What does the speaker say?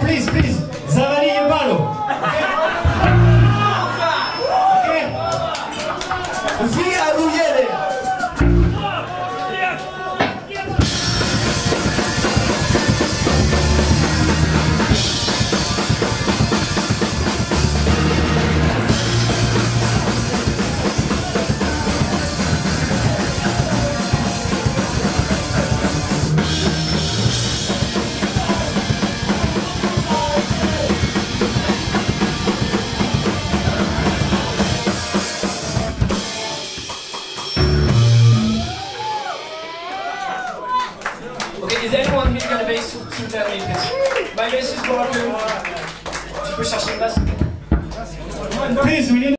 please, please. Zavali your ballo. Okay? okay? Okay, is anyone here gonna bass some family My bass is broken. Please, we need